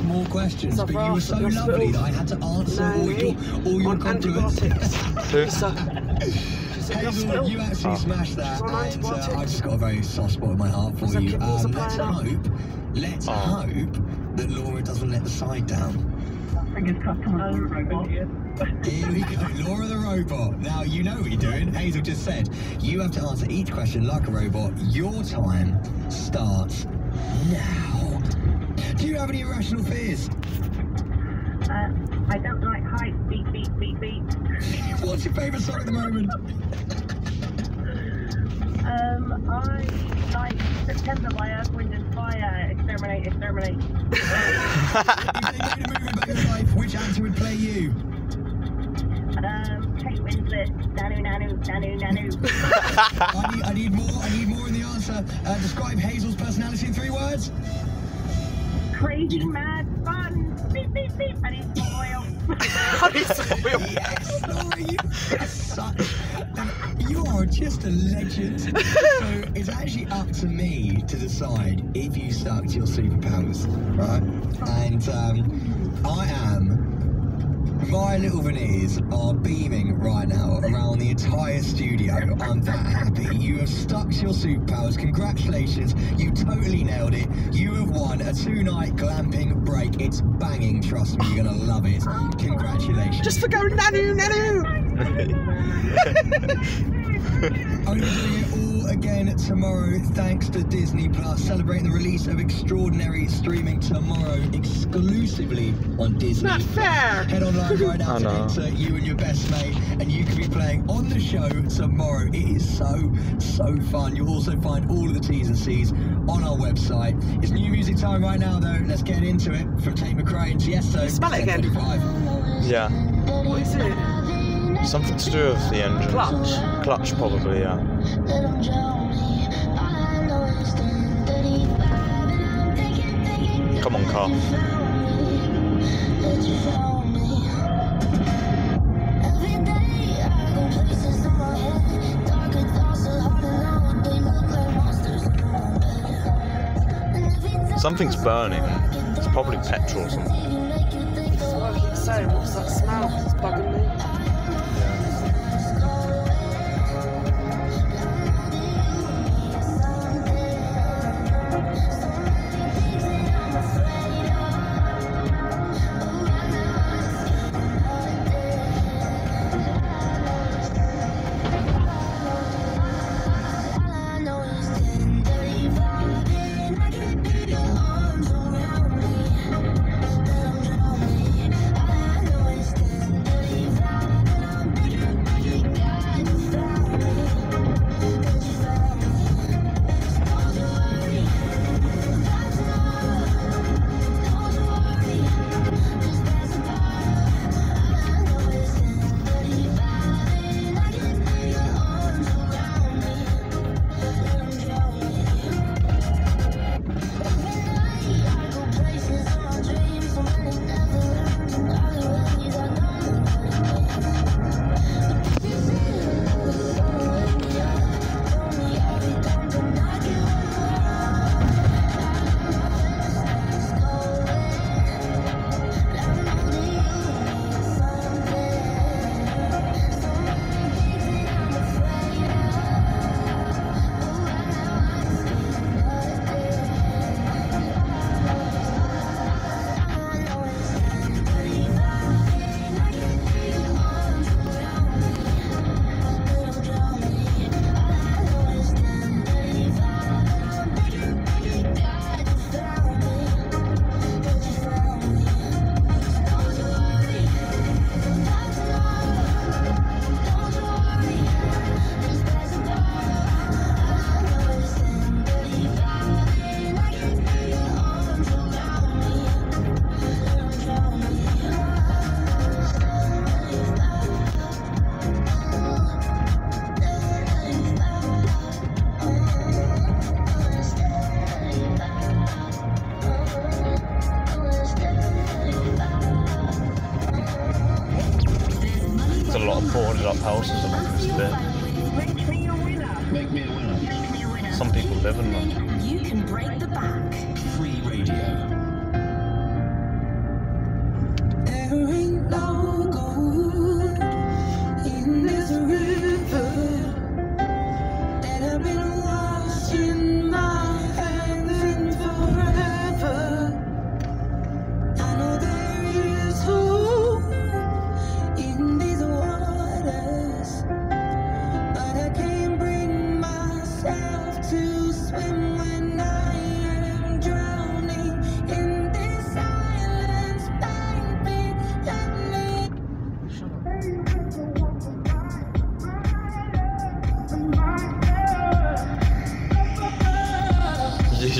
ask more questions, It's but you were so hospital. lovely that I had to answer No, all your all your on compliments. antibiotics. Who? It's a, she's in Hazel, you actually Oh. smashed that, and uh. I've just got a very soft spot in my heart for you. Um, let's hope, let's Oh. hope that Laura doesn't let the side down. Fingers crossed on the robot. Here we go, Laura the robot. Now you know what you're doing. Hazel just said you have to answer each question like a robot. Your time starts now. Do you have any irrational fears? Uh, I don't like heights. Beep, beep, beep, beep. What's your favourite song at the moment? Um, I like September by Earth, Wind and Fire. Exterminate, exterminate. if they made a movie about your life, which actor would play you? Um, Kate Winslet. Nanu, nanu, nanu, nanu. I need, I need more. I need more in the answer. Uh, describe Hazel's personality in three words. Crazy, mad, fun. Beep, beep, beep. I need some oil. Yes, Laura, you are such. You are just a legend. so it's actually up to me to decide if you suck to your superpowers, right? And um, I am. My little veneers are beaming right now around the entire studio. I'm that happy. You have stuck to your superpowers. Congratulations. You totally nailed it. You have won a two night glamping break. It's banging. Trust me, you're going to love it. Congratulations. Just for going nanu nanu. I'll be doing it all again tomorrow thanks to Disney Plus, celebrating the release of extraordinary streaming tomorrow exclusively on Disney. Not fair. Head online right now to know. enter you and your best mate, and you can be playing on the show tomorrow. It is so, so fun. You'll also find all of the T's and C's on our website. It's new music time right now, though. Let's get into it. From Tate McRae and Tiesto. Spell it again. 10:35. yeah. What is it? Something to do with the engine. Clutch. Clutch, probably, yeah. Come on, car. Something's burning. It's probably petrol or something. This is what I keep saying. What's that smell?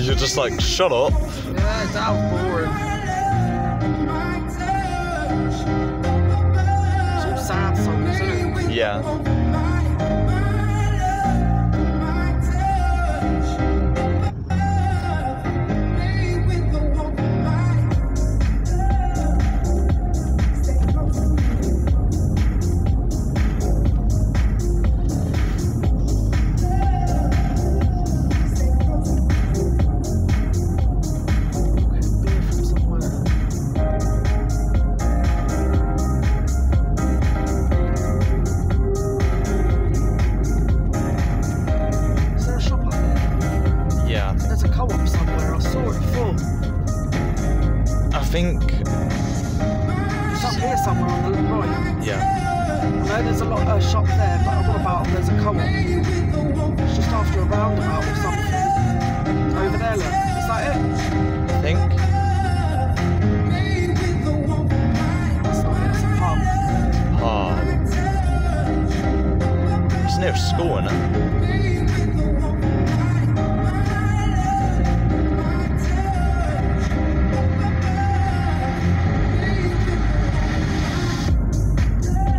Just like, shut up. Yeah, that was boring. It's all sad songs, isn't it? Yeah. Isn't it?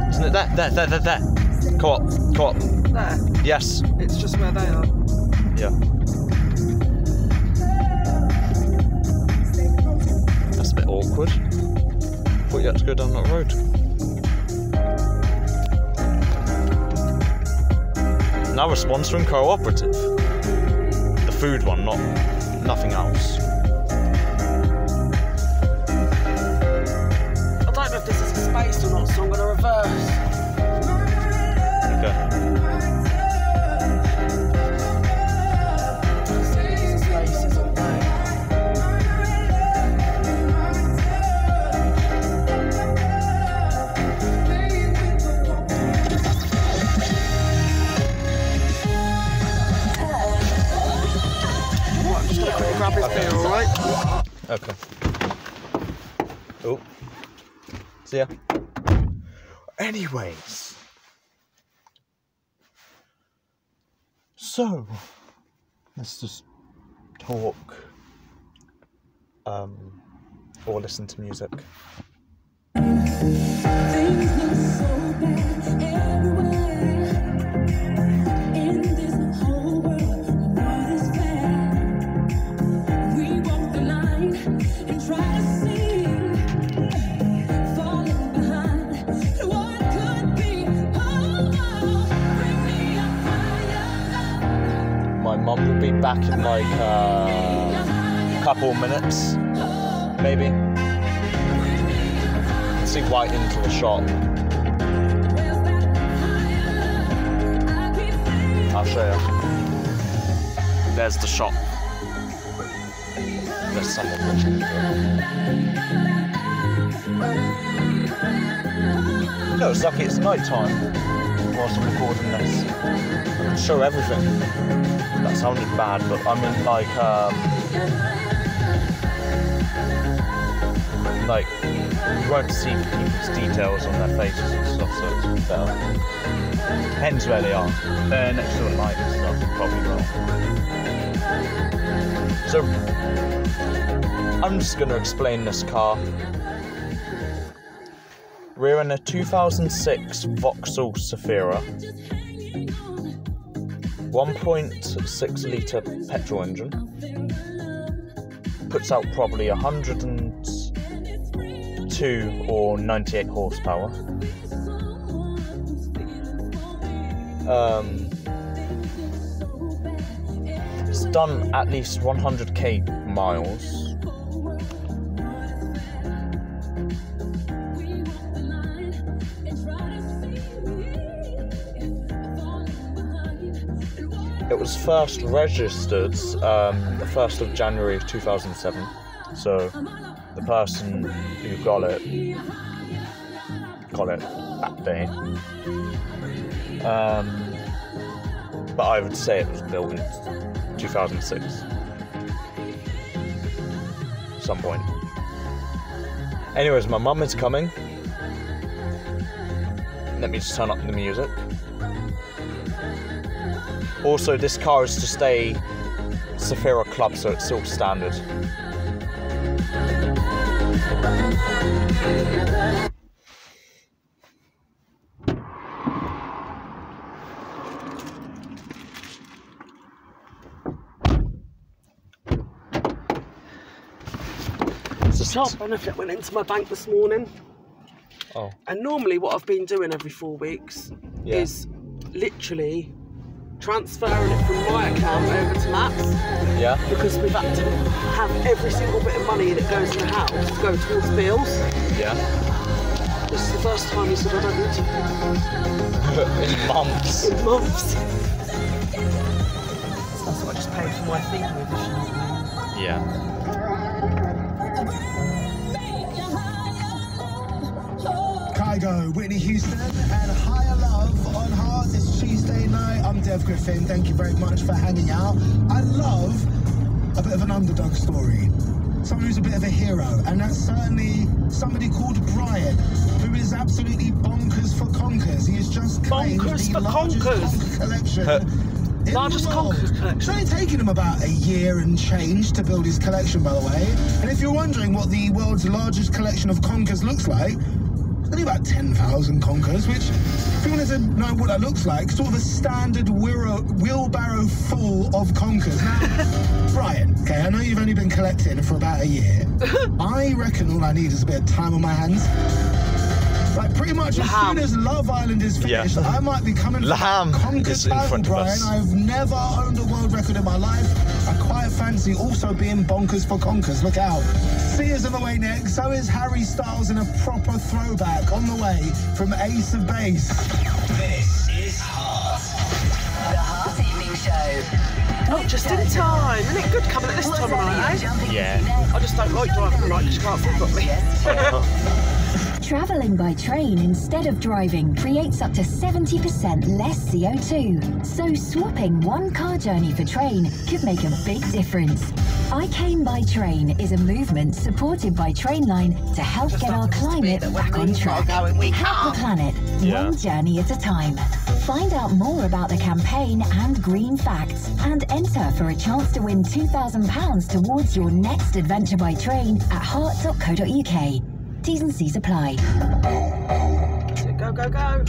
Isn't it that? That, that, that, that. Co op. Co op. There. Yes. It's just where they are. Yeah. That's a bit awkward. Thought you had to go down that road. Now we're sponsoring cooperative. The food one, not nothing else. I don't know if this is space or not, so I'm going to reverse. Okay. Quickly grab alright? Okay. Oh. See ya. Anyways. So, let's just talk um, or listen to music. Back in like a higher couple minutes, maybe. See right into the shop. I'll show you. There's the shop. There's someone watching the No, it's lucky it's night time whilst I'm recording this. Show everything. That sounded bad, but I mean like um like you won't see people's details on their faces and stuff, so it's better. Depends where they are. They're next to a light and stuff, probably will. So I'm just gonna explain this car. We're in a 2006 Vauxhall Zafira, 1.6 litre petrol engine. Puts out probably 102 or 98 horsepower. Um, it's done at least 100k miles. It was first registered um, the 1st of January 2007. So the person who got it got it that day. Um, but I would say it was built in 2006. Some point. Anyways, my mum is coming. Let me just turn up the music. Also, this car is to stay Zafira Club, so it's still standard. It's just- Child benefit went into my bank this morning. Oh, And normally, what I've been doing every four weeks Yeah. is literally transferring it from my account over to Matt's yeah. because we've had to have every single bit of money that goes in the house go towards bills. Yeah. This is the first time he said I don't need to In months. in months. That's what I just paid for my thing with. Yeah. Kygo, Whitney Houston, and Higher Love on Heart It's Tuesday night. I'm Dev Griffin. Thank you very much for hanging out. I love a bit of an underdog story. Someone who's a bit of a hero, and that's certainly somebody called Brian, who is absolutely bonkers for conkers. He has just claimed Bonkers the largest conkers. conker collection. Huh. in Largest conkers collection. It's only taken him about a year and change to build his collection, by the way. And if you're wondering what the world's largest collection of conkers looks like, only about 10,000 conkers, which, if you wanted to know what that looks like, sort of a standard wheelbarrow, wheelbarrow full of conkers. Now, Brian, okay, I know you've only been collecting for about a year. I reckon all I need is a bit of time on my hands. Like pretty much as Lamb. soon as Love Island is Yeah. finished, I might be coming for Lamb Conker is in title, front of Brian. us. I've never owned a world record in my life. I quite fancy also being bonkers for conkers. Look out. Sia's on the way next. So is Harry Styles in a proper throwback on the way from Ace of Base. This is Heart. The Heart Evening Show. Oh, just in time. Isn't it good coming at this time of night? Yeah. I just don't like driving at night because you can't see properly. Travelling by train instead of driving creates up to 70% less CO2. So swapping one car journey for train could make a big difference. I Came by Train is a movement supported by Trainline to help Just get our happens to be climate back on track. to go and we Help the planet, Yeah. one journey at a time. Find out more about the campaign and green facts and enter for a chance to win £2,000 towards your next adventure by train at heart.co.uk. T's and C's apply. Go, go, go.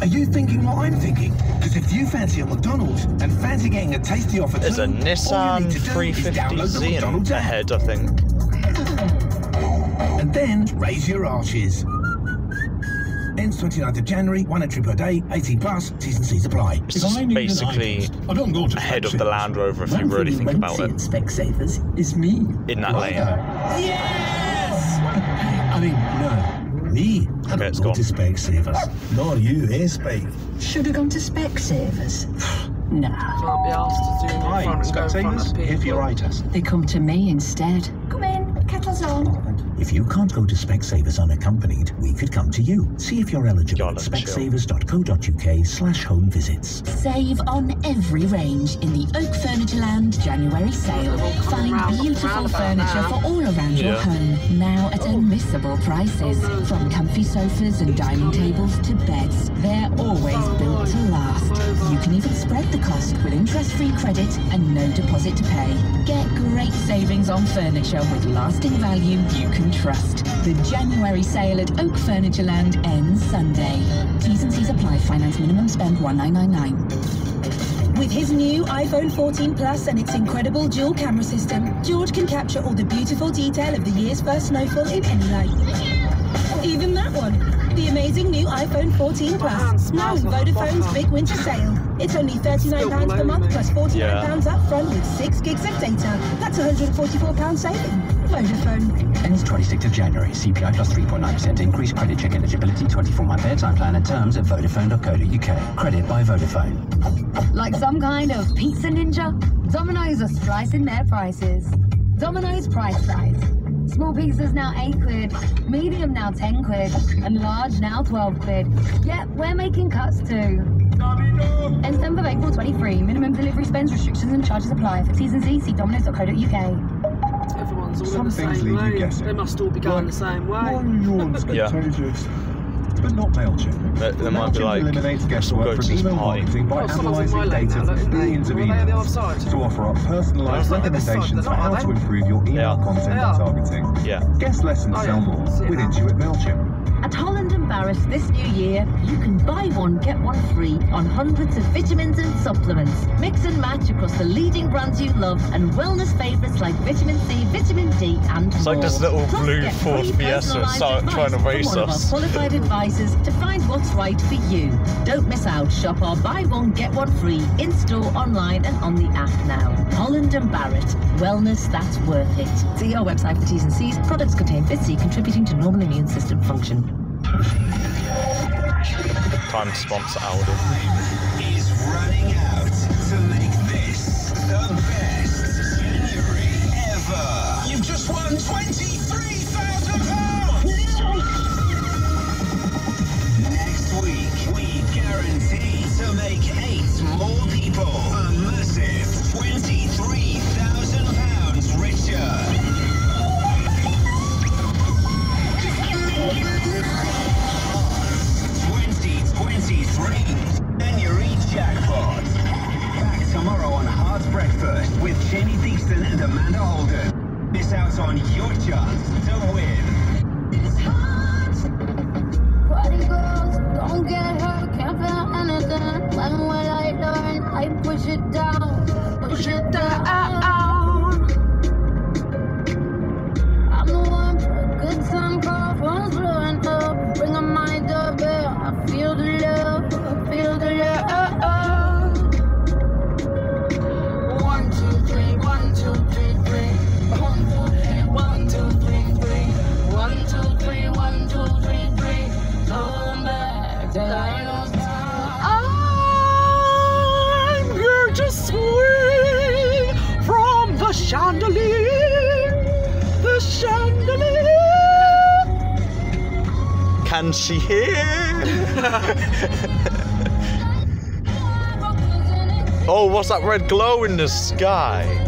Are you thinking what I'm thinking? Because if you fancy a McDonald's and fancy getting a tasty offer There's too, a Nissan need to do is download the 350Z ahead, I think. and then raise your arches. Ends 29th of January, one entry per day, 18 plus, T's and C's apply. It's just basically ahead of the Land Rover if you really think about it. Specsavers is me. In that lane. I mean, no, me. I Okay, don't it's go gone. to Specsavers. Nor you, eh, Spec? Should have gone to Specsavers. Nah, Can't be asked to do in front and go in front of people. test. they come to me instead. Come in, kettle's on. If you can't go to Specsavers unaccompanied, we could come to you. See if you're eligible Y'all at specsavers.co.uk slash home visits. Save on every range in the Oak Furniture Land January sale. Find round- beautiful roundabout furniture now. for all around your home. Now at unmissable prices. Oh. From comfy sofas and dining tables to beds, they're always Oh, built to last. Oh, You can even spread the cost with interest-free credit and no deposit to pay. Get great savings on furniture with lasting value you can trust. The January sale at Oak Furniture Land ends Sunday. T's and C's apply. Finance minimum spend 1999. With his new iPhone 14 Plus and its incredible dual camera system, George can capture all the beautiful detail of the year's first snowfall in any light. Even that one. The amazing new iPhone 14 Plus. hand Now smells in Vodafone's big winter sale. It's only £39 per month plus £49 up front with 6 gigs of data. That's £144 saving. Vodafone. Ends 26th of January. CPI plus 3.9% increase. Credit check eligibility. 24-month airtime plan and terms at vodafone.co.uk. Credit by Vodafone. Like some kind of pizza ninja, Domino's are slicing their prices. Domino's price rise. Small pizzas now 8 quid, medium now 10 quid, and large now 12 quid. Yep, we're making cuts too. Ends 10th of April 23. Minimum delivery spends, restrictions and charges apply. For T's and C's, see domino's.co.uk. Everyone's all Some in the things same leave you guessing. They must all be going the same way. Why are you Yeah. contagious? but not MailChimp. There, there might be MailChimp like eliminates let's guesswork go to from this email party. marketing by Oh, someone's in analysing my lane data now, from look, billions of were they on the other emails side? to offer up personalised They're on this side, recommendations they're for not, how are to they? improve your email They are. content They and are. targeting. Yeah. Guess less and Oh, sell yeah. more See it with now. Intuit MailChimp. At Holland and Barrett this new year, you can buy one, get one free on hundreds of vitamins and supplements. Mix and match across the leading brands you love and wellness favourites like vitamin C, vitamin D, and It's like more. this little Plus, blue Ford Fiesta start trying to from race one of us. our qualified advisors to find what's right for you. Don't miss out. Shop our buy one, get one free in store, online, and on the app now. Holland and Barrett. Wellness that's worth it. See our website for T's and C's. Products contain Vit C contributing to normal immune system function. Time to sponsor Aldi. is running out to make this the best January ever. You've just won £23,000! Next week, we guarantee to make eight more people a massive £23,000 Theakston and Amanda Holden. Miss out on your chance to win. She hear? oh, what's that red glow in the sky?